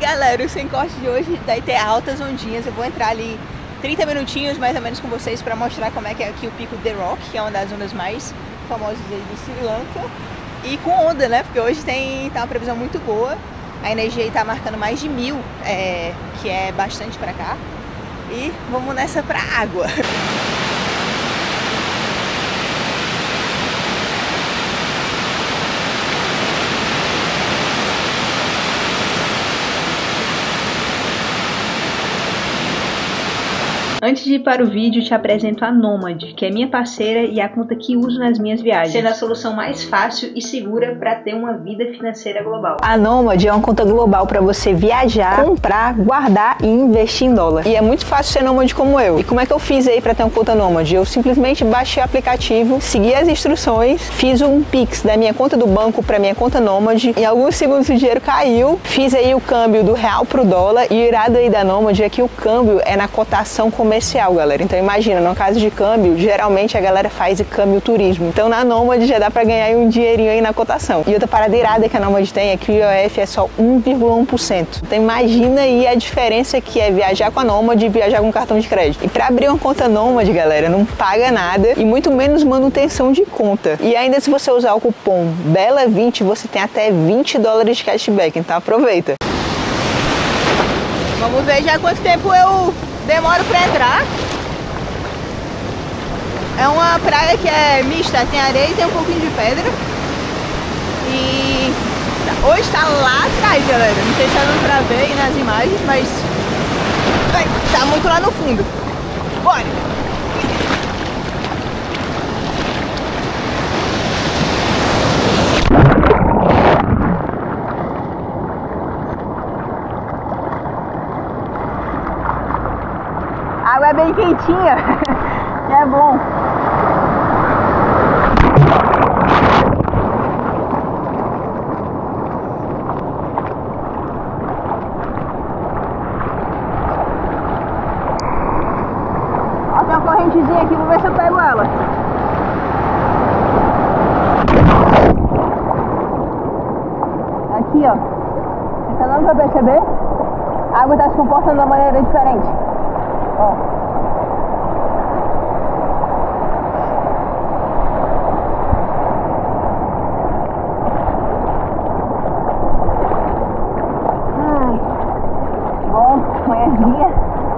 Galera, o sem corte de hoje vai ter altas ondinhas. Eu vou entrar ali 30 minutinhos mais ou menos com vocês para mostrar como é que é aqui o pico The Rock, que é uma das ondas mais famosas aí de Sri Lanka. E com onda, né? Porque hoje tem tá uma previsão muito boa. A energia está marcando mais de mil, é, que é bastante para cá. E vamos nessa pra água. Antes de ir para o vídeo, te apresento a Nomad, que é minha parceira e a conta que uso nas minhas viagens, sendo a solução mais fácil e segura para ter uma vida financeira global. A Nomad é uma conta global para você viajar, comprar, guardar e investir em dólar. E é muito fácil ser Nomad como eu. E como é que eu fiz aí para ter uma conta Nomad? Eu simplesmente baixei o aplicativo, segui as instruções, fiz um Pix da minha conta do banco para minha conta Nomad. Em alguns segundos o dinheiro caiu, fiz aí o câmbio do real pro dólar e o irado aí da Nomad é que o câmbio é na cotação comercial comercial, galera. Então imagina, no caso de câmbio, geralmente a galera faz câmbio turismo. Então na Nomad já dá para ganhar um dinheirinho aí na cotação. E outra parada irada que a Nomad tem é que o IOF é só 1,1%. Então imagina aí a diferença que é viajar com a Nomad e viajar com cartão de crédito. E para abrir uma conta Nomad, galera, não paga nada e muito menos manutenção de conta. E ainda se você usar o cupom BELA20, você tem até 20 dólares de cashback. Então aproveita. Vamos ver já quanto tempo eu demoro para entrar. É uma praia que é mista, tem areia e tem um pouquinho de pedra. E hoje está lá atrás, galera. Não sei se tá dando pra ver nas imagens, mas tá muito lá no fundo. Bora! É bem quentinha. é bom. Ó, tem uma correntezinha aqui, vou ver se eu pego ela. Aqui, ó. Tá dando pra perceber? A água tá se comportando uma maneira diferente. Ó. pegando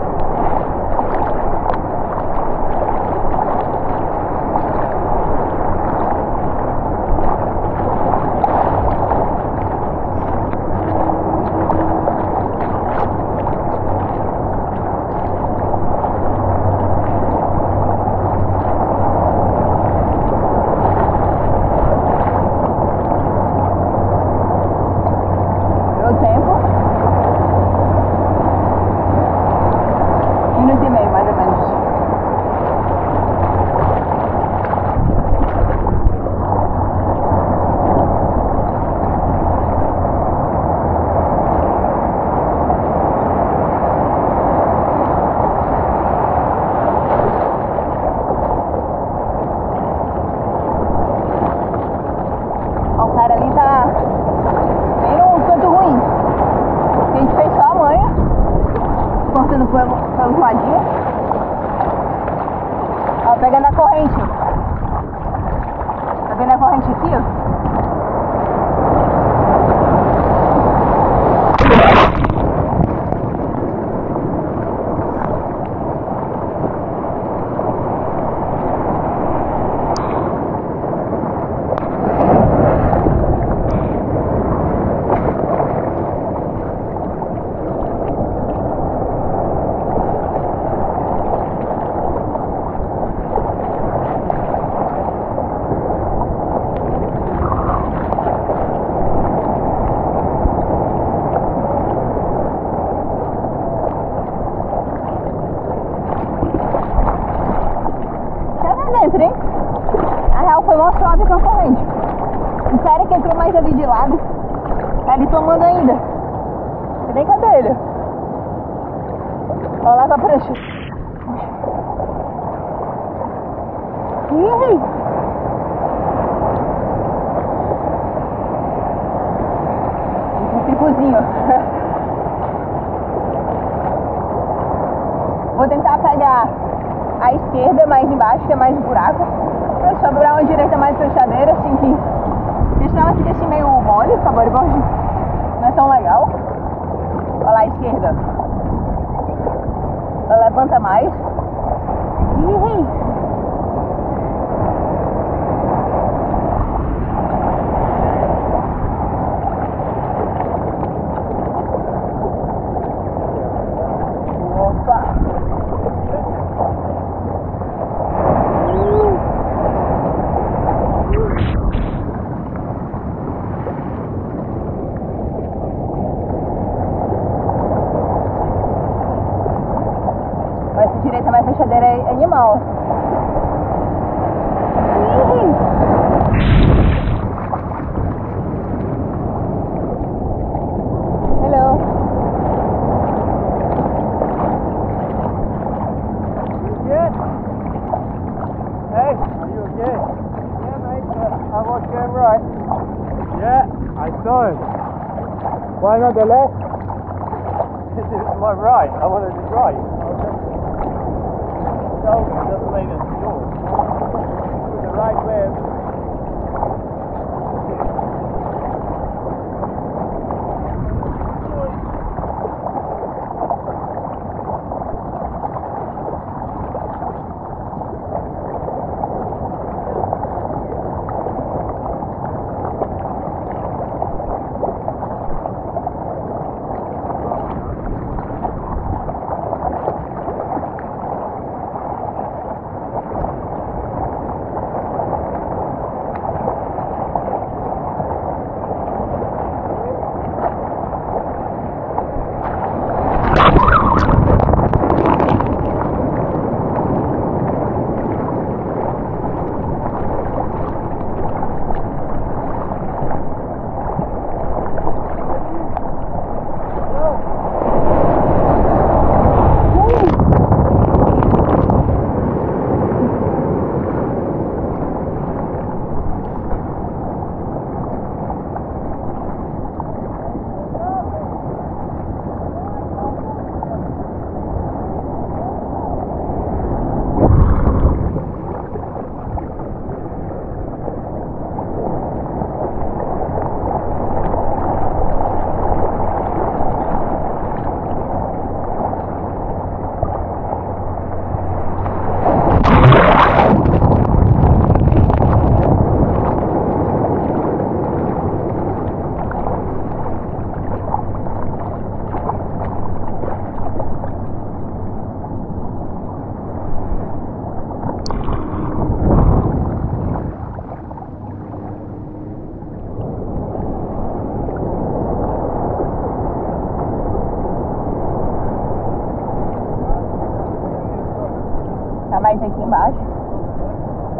colocar mais aqui embaixo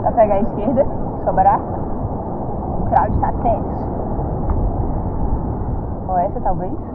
pra pegar a esquerda, sobrar. O crowd tá tenso. Ou essa talvez.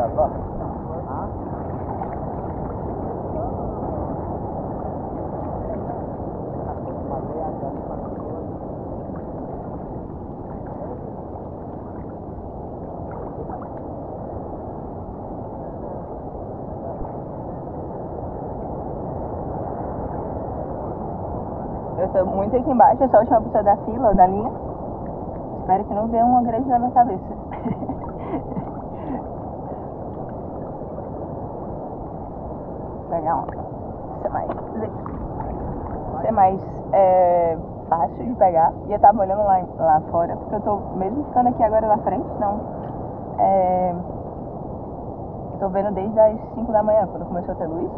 Eu estou muito aqui embaixo, eu sou a última pessoa da fila ou da linha. Espero que não venha uma grande na minha cabeça. Pegar. Isso é mais. Isso é mais é, fácil de pegar. E eu tava olhando lá, lá fora, porque eu tô mesmo ficando aqui agora na frente, não. É, tô vendo desde as 5 da manhã, quando começou a ter luz.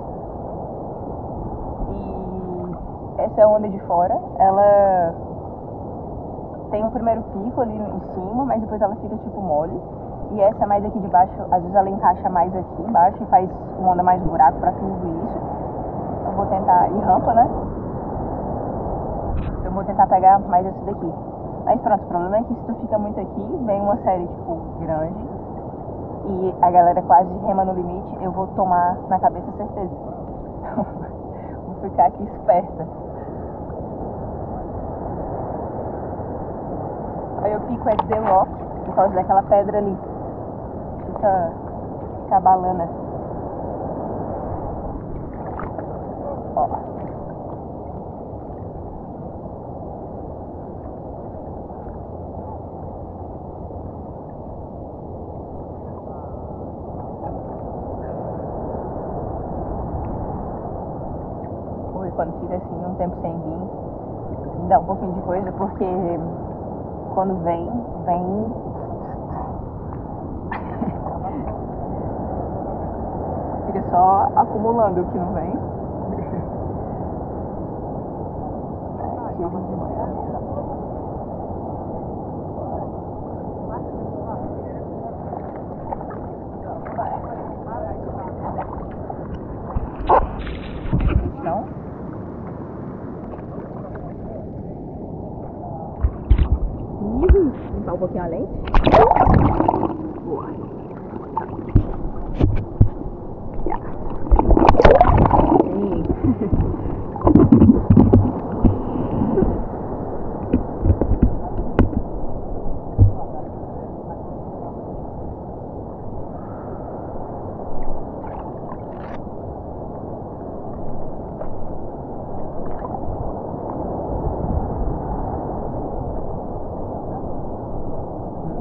E essa é onda de fora. Ela tem um primeiro pico ali em cima, mas depois ela fica tipo mole. E essa mais aqui de baixo, às vezes ela encaixa mais aqui embaixo e faz uma onda mais buraco pra tudo isso. Eu vou tentar. E rampa, né? Eu vou tentar pegar mais esse daqui. Mas pronto, o problema é que se tu fica muito aqui, vem uma série, tipo, grande. E a galera quase rema no limite, eu vou tomar na cabeça certeza. vou ficar aqui esperta. Aí eu fico é The Rock, por causa daquela pedra ali. Fica, fica balana. Ó. Ui, quando fica assim um tempo sem vir, dá um pouquinho de coisa, porque quando vem, vem. Fica só acumulando o que não vem. Não? Ih, limpar um pouquinho a lente. Boa. Sim.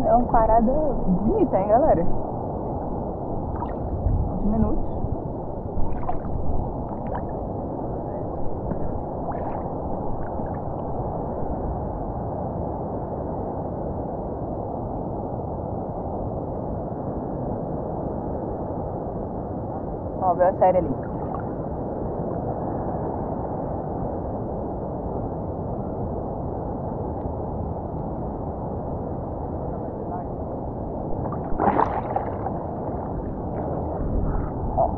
É uma parada bonita, hein, galera? Uns minutos. Ó, veio a série ali. Ó.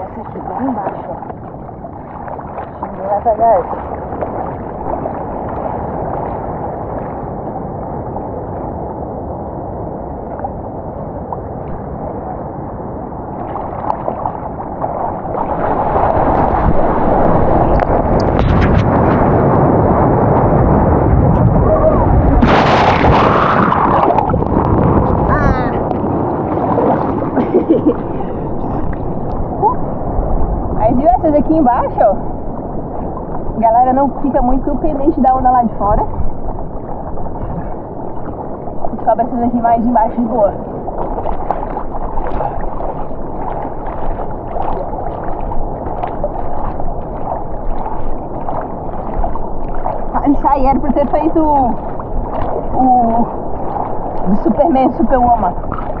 Essa aqui, lá embaixo, ó. Ninguém vai pegar essa. Mas viu essas aqui embaixo? A galera não fica muito pendente da onda lá de fora. Descobre essas aqui mais embaixo de boa. Ah, Isso aí era pra ter feito o, do Superman, Superwoman.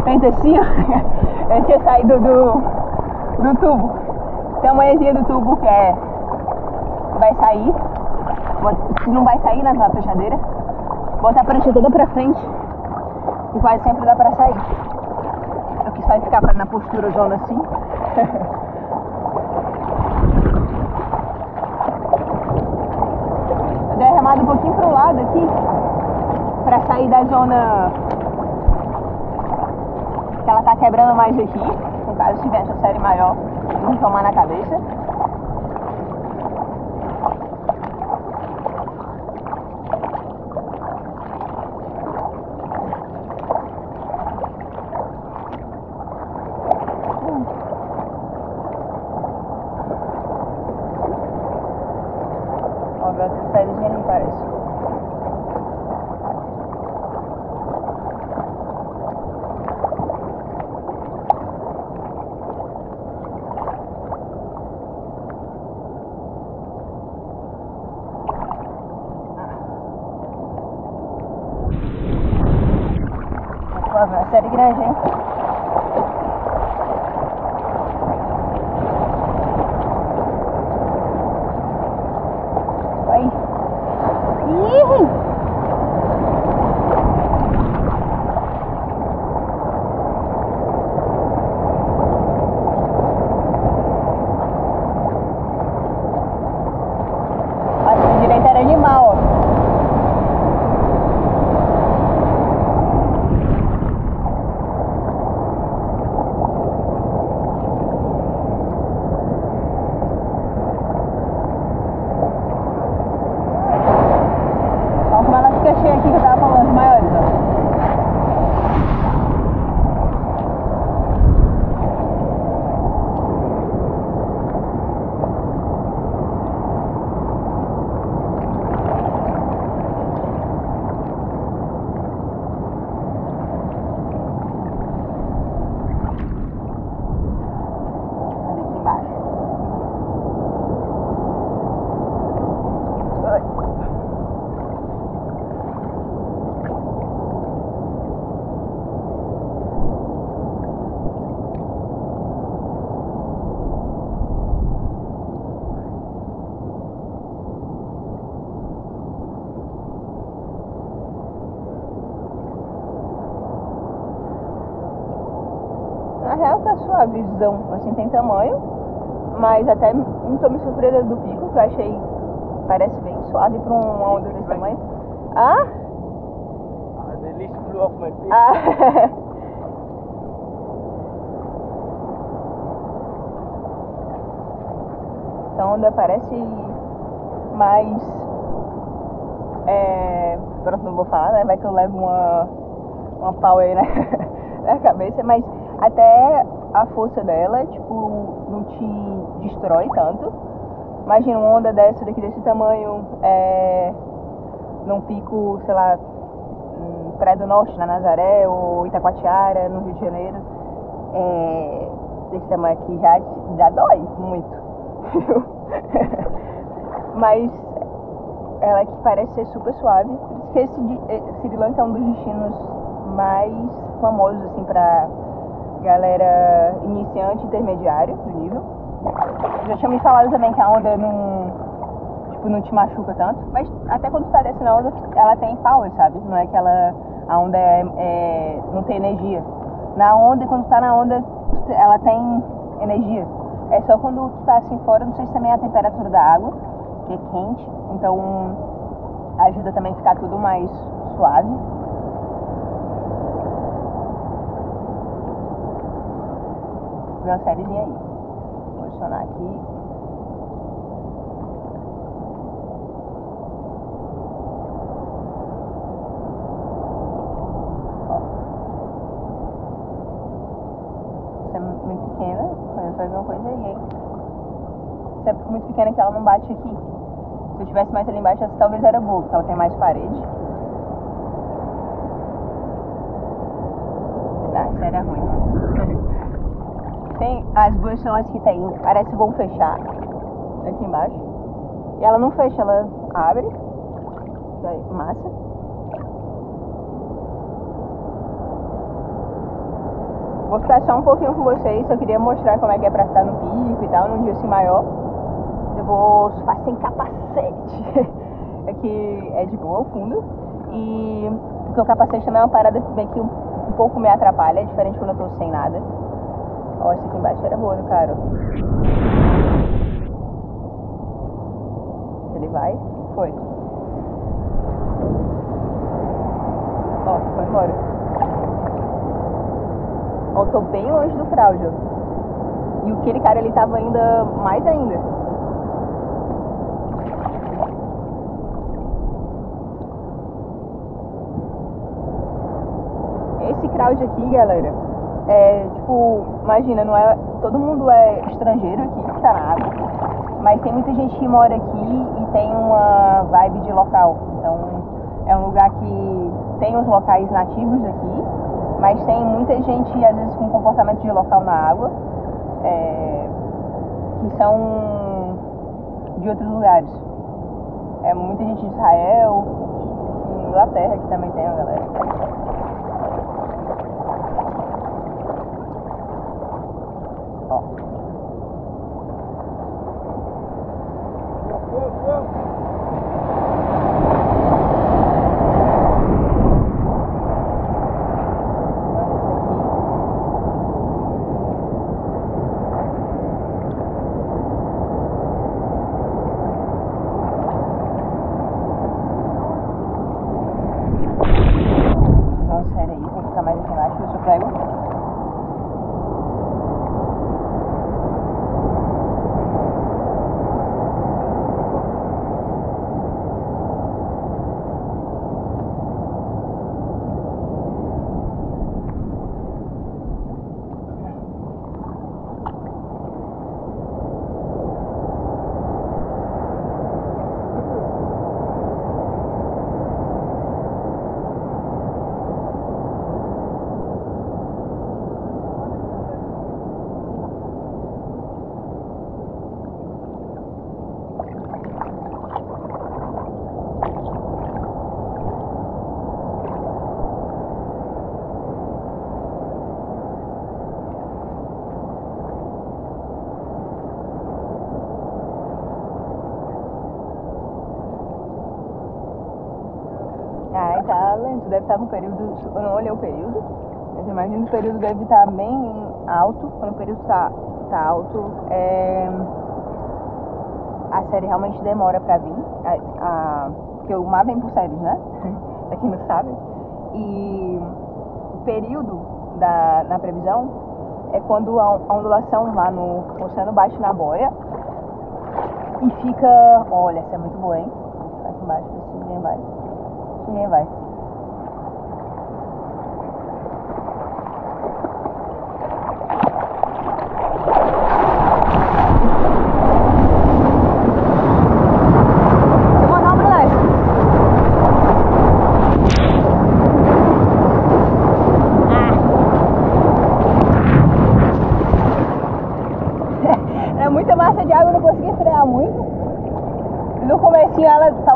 Feito assim. Eu tinha saído do, do tubo. Tem uma manhãzinha do tubo que é. Vai sair. Se não vai sair na na fechadeira, bota a prancha toda pra frente. E quase sempre dá pra sair. Eu quis vai ficar na postura zona assim. Um pouquinho pro lado aqui, pra sair da zona que ela tá quebrando mais aqui, no caso se tiver essa série maior, não tomar na cabeça. Mas até não tô me surpreendendo do pico, que eu achei, parece bem suave pra uma onda desse tamanho. Ah? ah the off my feet. Ah. Essa onda parece mais. É, pronto, não vou falar, né? Vai que eu levo uma, uma pau aí né? na cabeça, mas até a força dela, tipo, não te destrói tanto. Imagina uma onda dessa daqui desse tamanho, é, num pico, sei lá, em Praia do Norte, na Nazaré, ou Itacoatiara, no Rio de Janeiro. É, desse tamanho aqui já, já dói muito. Mas ela que parece ser super suave. Esse, Sri Lanka é um dos destinos mais famosos, assim, pra galera iniciante, intermediário do nível. Já tinha me falado também que a onda não, tipo, não te machuca tanto, mas até quando tu tá descendo a onda, ela tem power, sabe? Não é que ela, a onda é, é, não tem energia. Na onda, quando tu tá na onda, ela tem energia. É só quando tu tá assim fora, não sei se também é a temperatura da água, que é quente, então ajuda também a ficar tudo mais suave. Ver uma sériezinha aí. Vou posicionar aqui. É muito pequena, mas fazer uma coisa aí, hein? Isso é muito pequena que ela não bate aqui. Se eu tivesse mais ali embaixo, essa talvez era boa, porque ela tem mais parede. Ah, isso era ruim. Tem as as que tem, parece que vão fechar aqui embaixo. E ela não fecha, ela abre. Aí, massa. Vou ficar só um pouquinho com vocês, só queria mostrar como é que é pra estar no pico e tal, num dia assim maior. Eu vou surfar sem capacete. Aqui é de boa o fundo. E porque o capacete também é uma parada que um pouco me atrapalha, é diferente quando eu tô sem nada. Ó, esse aqui embaixo era boa do cara. Ele vai? Foi. Ó, foi embora. Ó, tô bem longe do ó. E aquele cara ele tava ainda mais ainda. Esse crowd aqui, galera, é tipo, imagina, não é. Todo mundo é estrangeiro aqui que tá na água. Mas tem muita gente que mora aqui e tem uma vibe de local. Então é um lugar que tem os locais nativos aqui, mas tem muita gente, às vezes, com comportamento de local na água é, que são de outros lugares. É muita gente de Israel, Inglaterra que também tem a galera. Deve estar com período. Eu não olhei o período, mas imagino que o período deve estar bem alto. Quando o período está tá alto, é, a série realmente demora para vir. A, a, porque o mar vem por séries, né? pra quem não sabe. E o período da, na previsão é quando a, a ondulação lá no oceano bate na boia e fica. Olha, essa é muito boa, hein? Aqui embaixo, se ninguém vai. Se ninguém vai.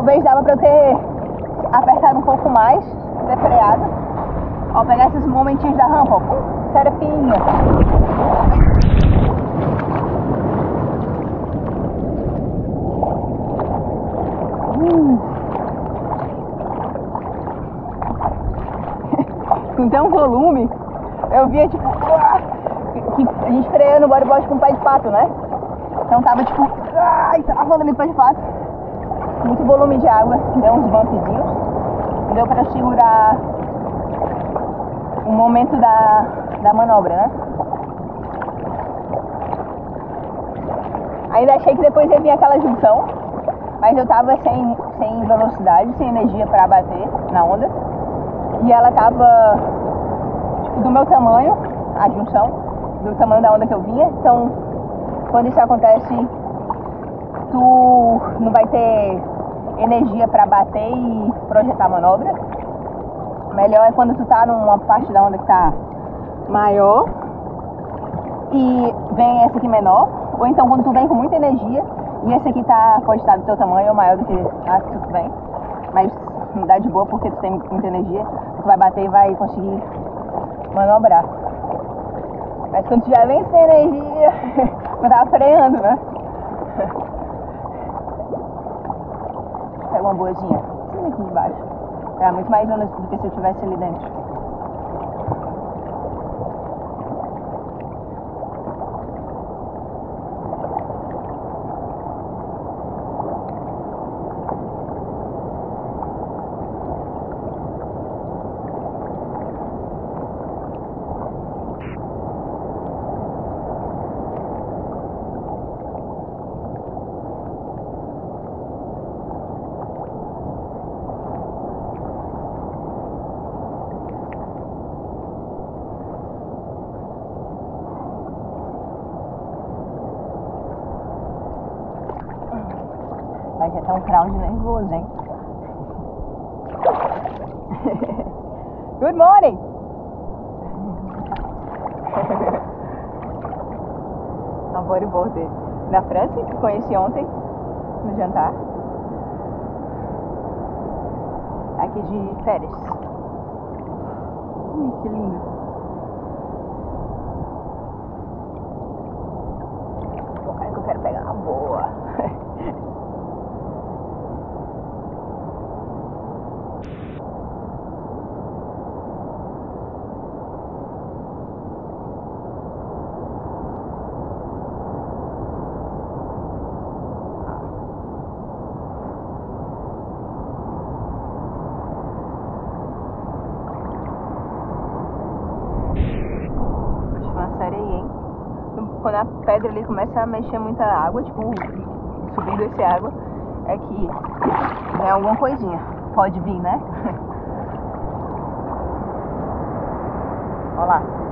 talvez dava pra eu ter apertado um pouco mais, ter freado. Ó, pegar esses momentinhos da rampa, ó. Sério fininha. Uh. Com tão volume, eu via tipo. Que a gente freia no bodyboard com pé de pato, né? Então tava tipo. Ai, travando ali pé de pato muito volume de água, deu uns bumpzinhos. Deu para segurar o momento da, da manobra, né? Ainda achei que depois ia vir aquela junção, mas eu tava sem, sem velocidade, sem energia para bater na onda. E ela tava tipo, do meu tamanho, a junção, do tamanho da onda que eu vinha. Então, quando isso acontece, tu não vai ter energia para bater e projetar manobra. Melhor é quando tu tá numa parte da onda que tá maior e vem essa aqui menor, ou então quando tu vem com muita energia e esse aqui tá, pode estar do teu tamanho ou maior do que a que tu vem, mas dá de boa porque tu tem muita energia, tu vai bater e vai conseguir manobrar. Mas quando tu já vem sem energia, eu tava freando, né? uma boazinha. Tudo aqui embaixo. Era muito mais onda do que se eu estivesse ali dentro. Gente, tá um crowd nervoso, hein? Good morning! A bodyboard da Conheci ontem no jantar. Aqui de férias. Que lindo! Quando a pedra ali começa a mexer muita água, tipo, subindo esse água, é que é alguma coisinha. Pode vir, né? Olha lá.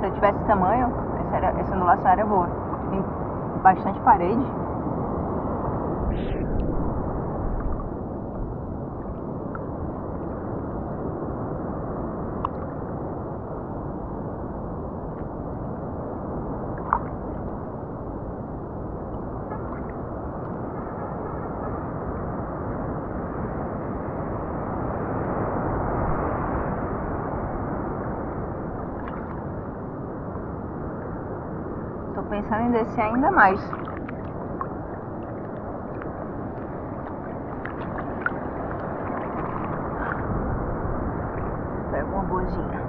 se eu tivesse tamanho, essa, era, essa ondulação era boa. Tem bastante parede. pensando em descer ainda mais. Pega uma boazinha.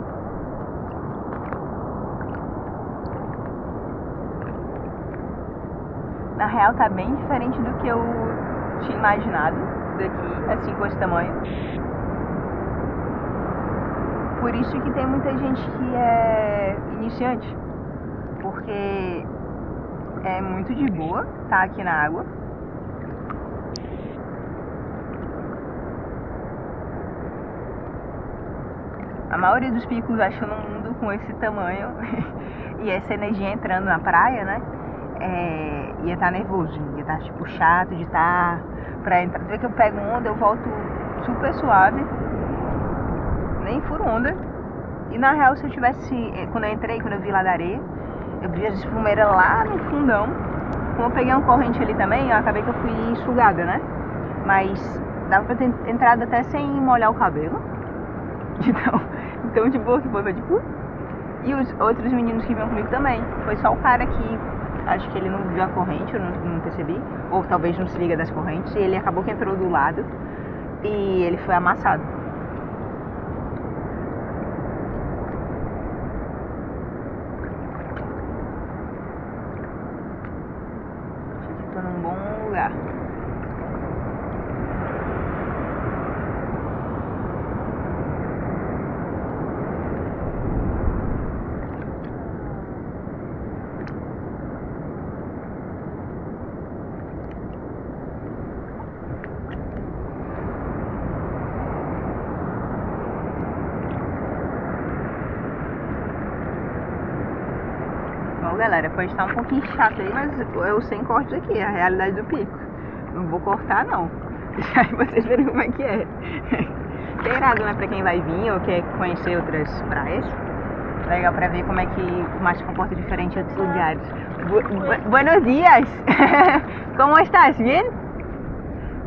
Na real tá bem diferente do que eu tinha imaginado daqui, assim com esse tamanho. Por isso que tem muita gente que é iniciante. Porque é muito de boa tá aqui na água. A maioria dos picos acho no mundo com esse tamanho e essa energia entrando na praia, né? É, ia estar tá nervoso, ia estar tá, tipo chato de estar tá, pra entrar. Vê que eu pego onda, eu volto super suave, nem furo onda. E na real, se eu tivesse, eh, quando eu entrei, quando eu vi lá da areia, eu vi as espumeiras lá no fundão. Como eu peguei um corrente ali também, eu acabei que eu fui sugada, né? Mas dava pra ter entrado até sem molhar o cabelo. Então, então de boa que foi tipo. E os outros meninos que vinham comigo também. Foi só o cara que acho que ele não viu a corrente, eu não, não percebi. Ou talvez não se liga das correntes. E ele acabou que entrou do lado e ele foi amassado. galera, pode estar um pouquinho chato aí, mas eu sem cortes aqui, é a realidade do pico. Não vou cortar não. Deixa aí vocês verem como é que é. Que é irado, né, pra quem vai vir ou quer conhecer outras praias. Legal pra ver como é que o mar se comporta diferente em outros lugares. Bu bu buenos días. ¿Cómo estás? ¿Bien?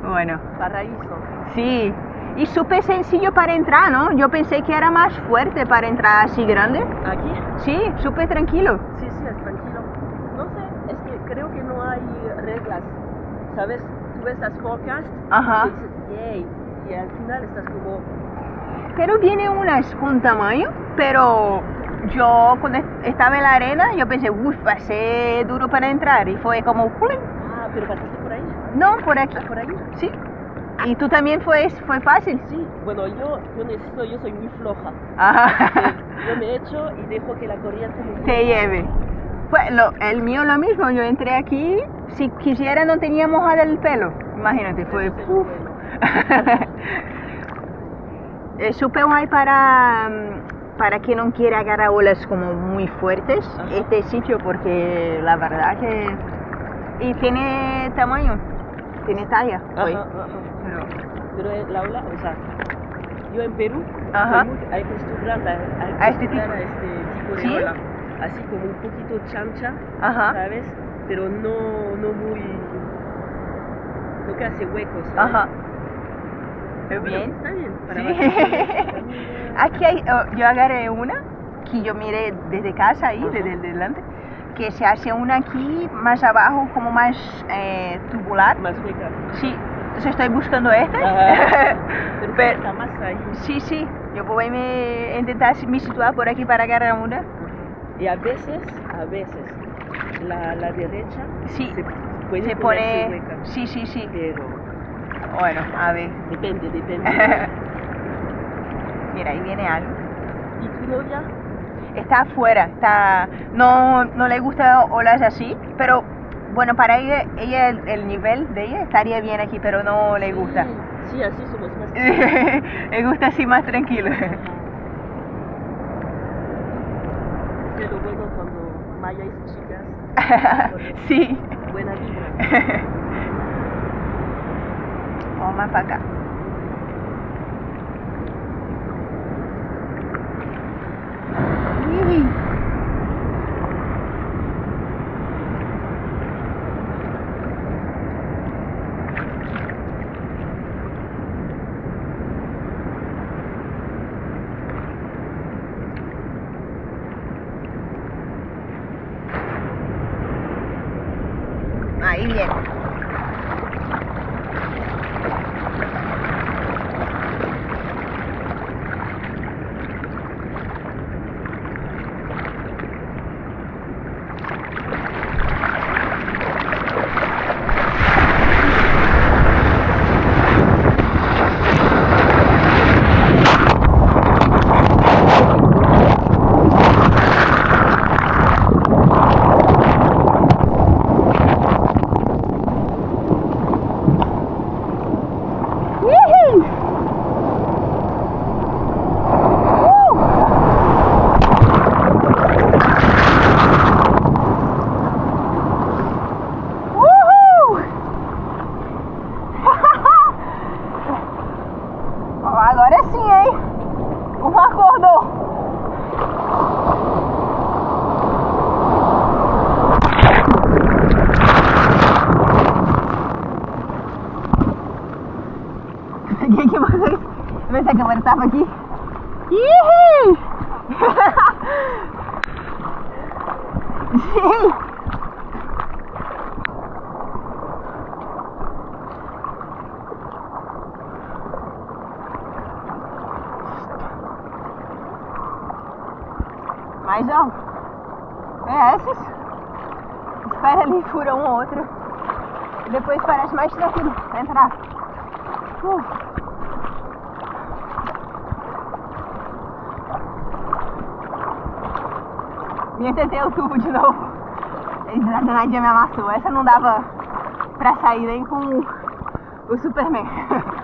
Bueno. Paraíso. Sí. Y súper sencillo para entrar, ¿no? Yo pensé que era más fuerte para entrar así grande. ¿Aquí? Sí, súper tranquilo. Sí, sí, es tranquilo. ¿Sabes? Tú ves las forecast Ajá. y dices, yay. Y al final estás como... Pero viene unas con tamaño, pero yo cuando estaba en la arena, yo pensé, uff, va a ser duro para entrar. Y fue como, Ah, pero pasaste por ahí. No, por aquí. ¿Por aquí? Sí. ¿Y tú también fue, fue fácil? Sí, bueno, yo, yo necesito, yo soy muy floja. Ajá. Yo me echo y dejo que la corriente me Te lleve. Pues lo, el mío lo mismo, yo entré aquí, si quisiera no tenía mojado el pelo. Imagínate, fue... El uf. Es súper guay para, mm, para quien no quiere agarrar olas como muy fuertes, Ajá. este sitio, porque la verdad que... Y tiene tamaño, tiene talla. hoy. Ajá, ajá. Pero- Pero eh, la ola, o sea, yo en Perú Ajá. a, A este acostumbrar tipo. a este tipo de ¿Sí? ola. Así como un poquito chancha. ¿sabes? Pero no, no muy... No que hace huecos. ¿sabes? Ajá. Pero bueno, Bien. Está bien. Para Sí. Aquí hay, oh, yo agarré una que yo miré desde casa ahí, Ajá. desde delante, que se hace una aquí más abajo, como más eh, tubular. Más hueca. Sí, entonces estoy buscando esta. Pero, Pero- está más ahí. sí, sí, yo voy a intentar me situar por aquí para agarrar una. Y a veces, a veces, la, la derecha Sí, se puede se ponerse pone... hueca. Sí, sí, sí. Pero Bueno, a ver. depende, depende. Mira, ahí viene algo. ¿Y tu novia? Está afuera, está, no, no le gusta olas así, pero bueno, para ella, ella el, el nivel de ella estaría bien aquí, pero no le gusta. Sí, sí, así somos más. le gusta así más tranquilo. Es lo bueno cuando mayáis chicas. sí. Buena vibra. Vamos más para acá. Não dava pra sair nem com o Superman.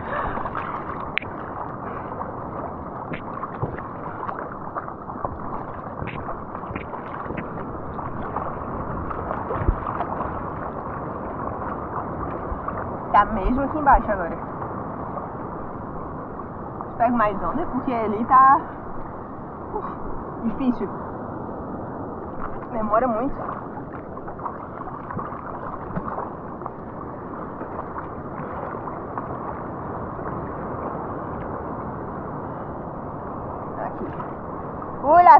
Tá mesmo aqui embaixo agora. Pego mais onda porque ali tá Uf, difícil. Demora muito.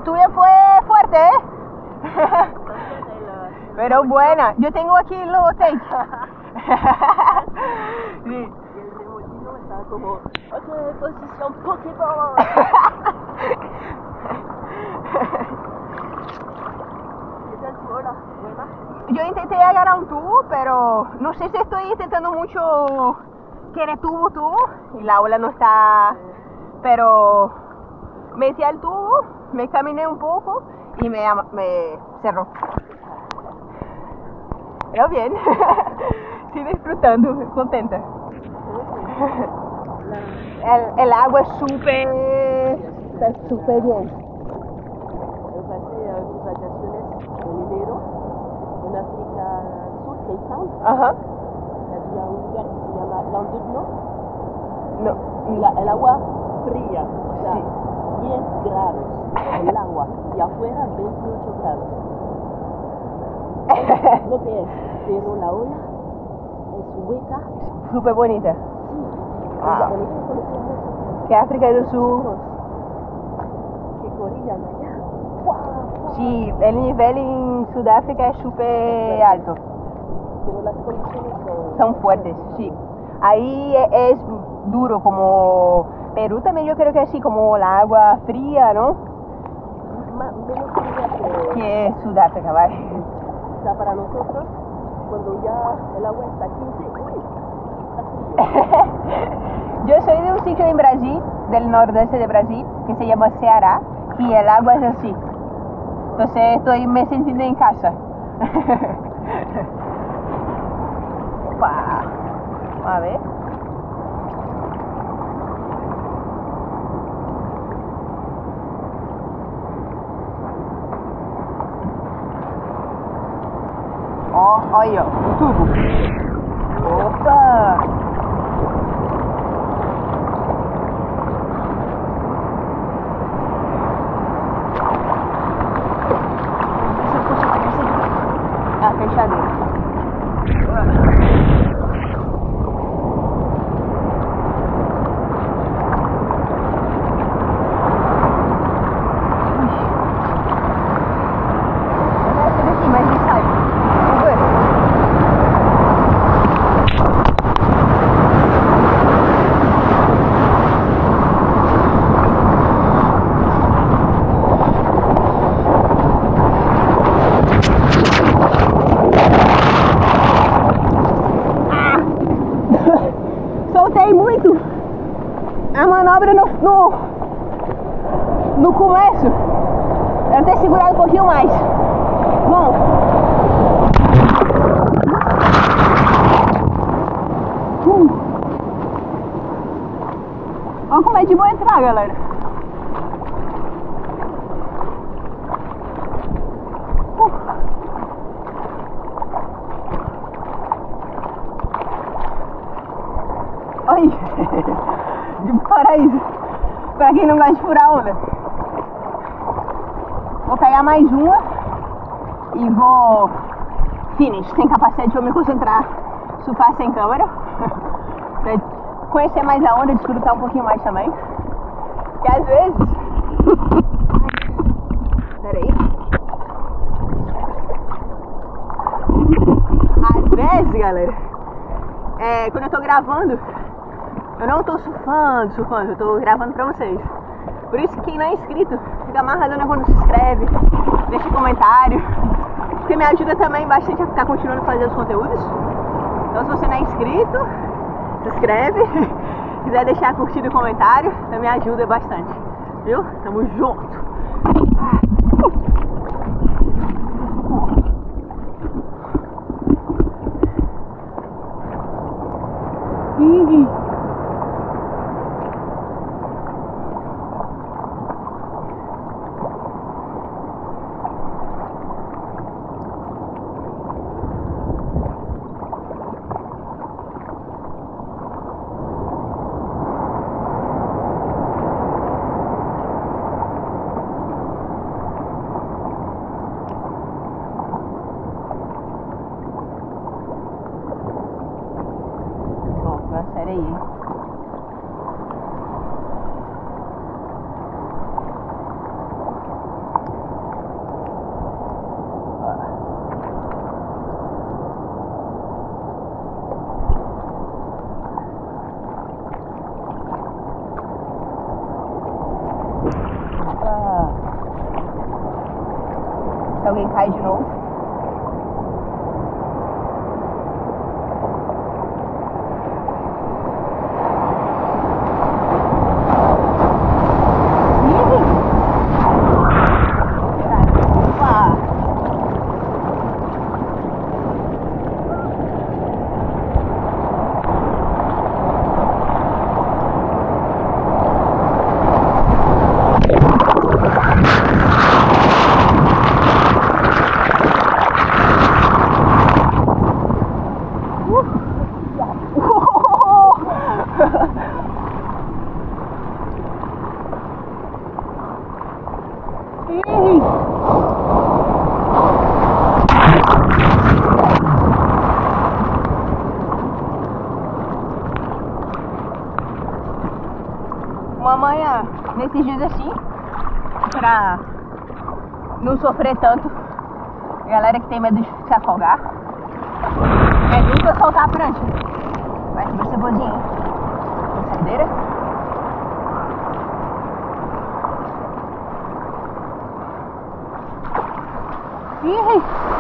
Tuya fue fuerte, ¿eh? Pero buena. Yo tengo aquí los take. sí. Y el remolino estaba como, posición. Yo intenté agarrar un tubo, pero no sé si estoy intentando mucho quiere tubo, tubo, y la ola no está, pero metí al tubo, me caminé un poco y me, me cerró. Pero bien, estoy disfrutando, contenta. El, el agua es súper, está súper bien. Yo pasé mis vacaciones en enero en África Sur, Cape Town. Ajá. Había un lugar que se llama Landudno. No, La- el agua fría, o sea, 10 grados el agua y afuera 28 grados. Es lo que es, pero la ola es hueca. súper bonita. Sí, Ah. conocer mucho. Que África del Sur, Que corrían allá. Sí, el nivel en Sudáfrica es súper alto. Pero las condiciones son... Son fuertes, sí. Ahí e- es duro, como Perú también yo creo que así, como la agua fría, ¿no? ma- menos fría que... Que Sudáfrica, ¿vale? O sea, para nosotros, cuando ya el agua está 15, uy, está frío. Yo soy de un sitio en Brasil, del nordeste de Brasil, que se llama Ceará, y el agua es así. Entonces estoy me sintiendo en casa. Opa. A ver. Ó, olha, ó, tudo. Opa! A fechadeira. Essa daqui, mas não sai. Vamos ver. Soltei muito a manobra no, no, no começo. Era ter segurado um pouquinho mais. Bom. Uh. Olha como é de boa entrar, galera. Uh. Oi! De paraíso. Pra quem não gosta de furar onda. Vou pegar mais uma e vou finish. Sem capacete, vou me concentrar. Surfar sem câmera. pra conhecer mais a onda, desfrutar um pouquinho mais também. Que às vezes. Peraí. Às vezes, galera, é, quando eu tô gravando, eu não tô surfando, surfando, eu tô gravando pra vocês. Por isso que quem não é inscrito, fica amarradona quando se inscreve, deixa comentário, porque me ajuda também bastante a ficar continuando fazendo os conteúdos. Então se você não é inscrito, se inscreve, quiser deixar curtido e comentário, também ajuda bastante. Viu? Tamo junto! Ih. Não sofrer tanto. Galera que tem medo de se afogar. É nunca soltar a prancha. Vai subir cebolinha. Pensadeira. Ih!